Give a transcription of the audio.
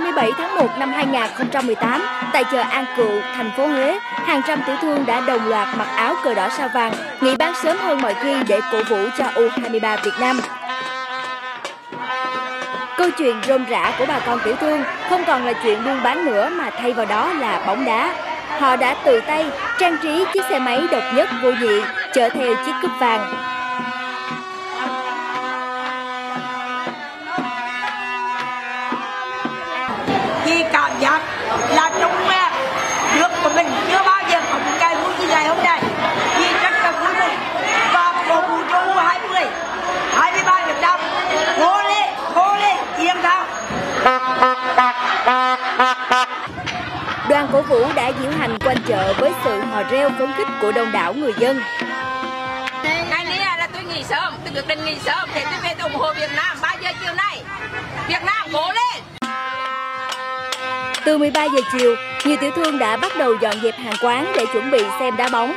1 năm 2018, tại chợ An Cựu, thành phố Huế, hàng trăm tiểu thương đã đồng loạt mặc áo cờ đỏ sao vàng, nghỉ bán sớm hơn mọi khi để cổ vũ cho U23 Việt Nam. Câu chuyện rôm rã của bà con tiểu thương không còn là chuyện buôn bán nữa mà thay vào đó là bóng đá. Họ đã tự tay trang trí chiếc xe máy độc nhất vô nhị, chở theo chiếc cúp vàng. Đoàn cổ vũ đã diễu hành quanh chợ với sự hò reo phấn khích của đông đảo người dân. Ngày này là tôi nghỉ sớm, tôi quyết định nghỉ sớm để tôi về tôi ủng hộ Việt Nam 3 giờ chiều nay. Việt Nam cố lên! Từ 13 giờ chiều, nhiều tiểu thương đã bắt đầu dọn dẹp hàng quán để chuẩn bị xem đá bóng.